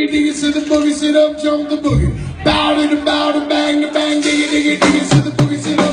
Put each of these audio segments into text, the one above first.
diggy diggy to the boogie, sit up, jump the boogie. Bow to the bow to bang the bang, diggy diggy diggy to the boogie, sit up.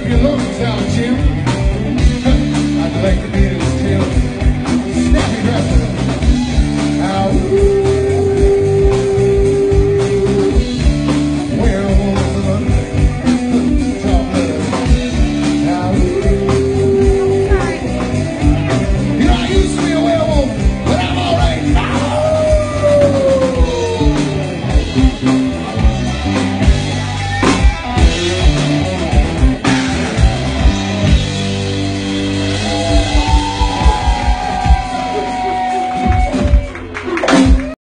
if you lose out, Jim. I'd like to be the